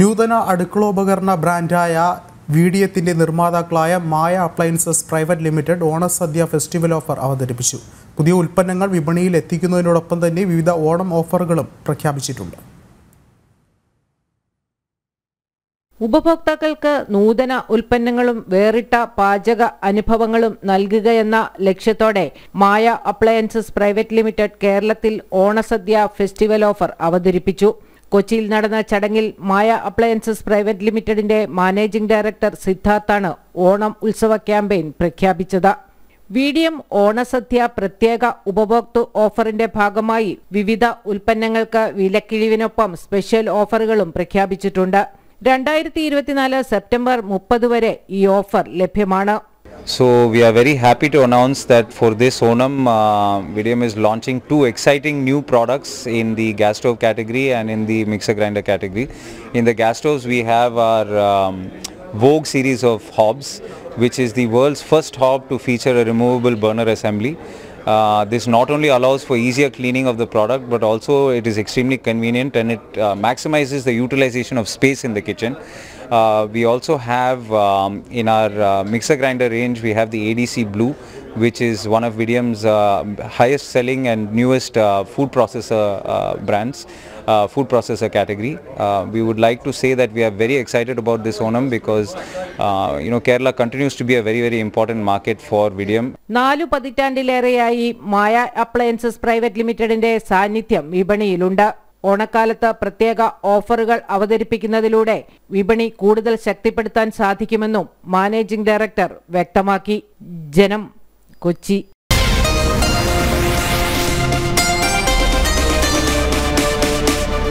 നൂതന അടുക്കളോപകരണ ബ്രാൻഡായ വീഡിയത്തിന്റെ നിർമ്മാതാക്കളായ മായ അപ്ലയൻസസ് പ്രൈവറ്റ് ലിമിറ്റഡ് ഓണസദ്യ ഫെസ്റ്റിവൽ ഓഫർ അവതരിപ്പിച്ചു. പുതിയ ഉൽപ്പന്നങ്ങൾ വിപണിയിൽ എത്തിക്കുന്നതിനോടൊപ്പം തന്നെ വിവിധ ഓണം ഓഫറുകളും പ്രഖ്യാപിച്ചിട്ടുണ്ട്. ഉപഭോക്താക്കൾക്ക് നൂതന ഉൽപ്പന്നങ്ങളും വേറിട്ട പാചക അനുഭവങ്ങളും നൽകുകയെന്ന ലക്ഷ്യത്തോടെ മായ അപ്ലയൻസസ് പ്രൈവറ്റ് ലിമിറ്റഡ് കേരളത്തിൽ ഓണസദ്യ ഫെസ്റ്റിവൽ ഓഫർ അവതരിപ്പിച്ചു. കൊച്ചിയിൽ നടന്ന ചടങ്ങിൽ മായ അപ്ലയൻസസ് പ്രൈവറ്റ് ലിമിറ്റഡിന്റെ മാനേജിംഗ് ഡയറക്ടർ സിദ്ധാർത്ഥാണ് ഓണം ഉത്സവ ക്യാമ്പയിൻ പ്രഖ്യാപിച്ചത്. വി ഡി എം ഓണസദ്യ പ്രത്യേക ഉപഭോക്തൃ ഓഫറിന്റെ ഭാഗമായി വിവിധ ഉൽപ്പന്നങ്ങൾക്ക് വിലക്കിഴിവിനൊപ്പം സ്പെഷ്യൽ ഓഫറുകളും പ്രഖ്യാപിച്ചിട്ടുണ്ട്. രണ്ടായിരത്തി ഇരുപത്തിനാല് സെപ്റ്റംബർ മുപ്പത് വരെ ഈ ഓഫർ ലഭ്യമാണ്. So we are very happy to announce that for this Onam, uh, Vidiem is launching two exciting new products in the gas stove category and in the mixer grinder category. In the gas stoves we have our um, Vogue series of hobs, which is the world's first hob to feature a removable burner assembly. Uh, this not only allows for easier cleaning of the product but also it is extremely convenient and it uh, maximizes the utilization of space in the kitchen. Uh, we also have um, in our uh, mixer grinder range we have the ADC Blue which is one of Vidiem's uh, highest selling and newest uh, food processor uh, brands, uh, food processor category. Uh, we would like to say that we are very excited about this Onam because uh, you know Kerala continues to be a very very important market for Vidiem. നാലു പതിറ്റാണ്ടിലേറെയായി മായ appliances private ലിമിറ്റഡിന്റെ സാന്നിധ്യം വിപണിയിലുണ്ട് ഓണക്കാലത്ത് പ്രത്യേക ഓഫറുകൾ അവതരിപ്പിക്കുന്നതിലൂടെ വിപണി കൂടുതൽ ശക്തിപ്പെടുത്താൻ സാധിക്കുമെന്നും Managing Director വ്യക്തമാക്കി Janam. こっち。